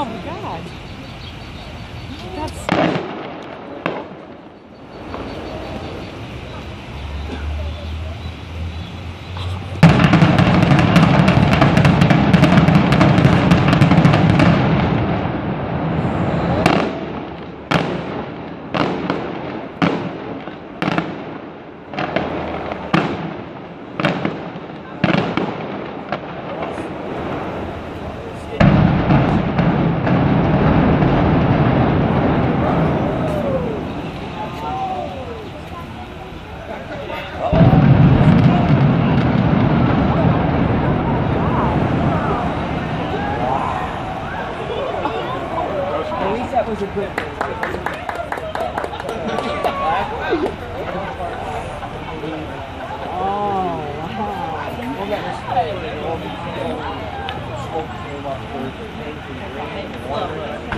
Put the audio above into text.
Oh my god. That's. That was a good. Oh, wow. Oh,